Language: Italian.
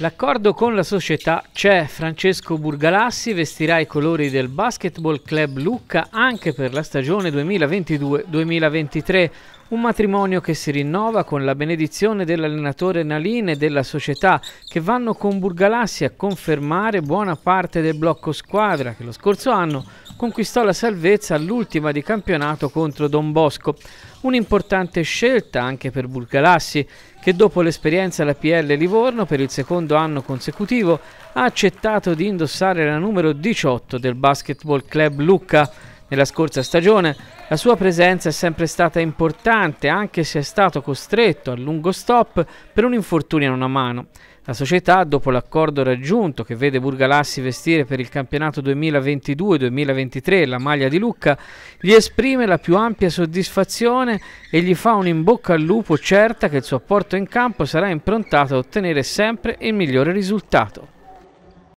L'accordo con la società c'è. Francesco Burgalassi vestirà i colori del Basketball Club Lucca anche per la stagione 2022-2023. Un matrimonio che si rinnova con la benedizione dell'allenatore Nalin e della società che vanno con Burgalassi a confermare buona parte del blocco squadra che lo scorso anno conquistò la salvezza all'ultima di campionato contro Don Bosco. Un'importante scelta anche per Burgalassi che dopo l'esperienza alla PL Livorno per il secondo anno consecutivo ha accettato di indossare la numero 18 del Basketball Club Lucca. Nella scorsa stagione la sua presenza è sempre stata importante, anche se è stato costretto a lungo stop per un infortunio in una mano. La società, dopo l'accordo raggiunto che vede Burgalassi vestire per il campionato 2022-2023 la maglia di Lucca, gli esprime la più ampia soddisfazione e gli fa un in bocca al lupo certa che il suo apporto in campo sarà improntato a ottenere sempre il migliore risultato.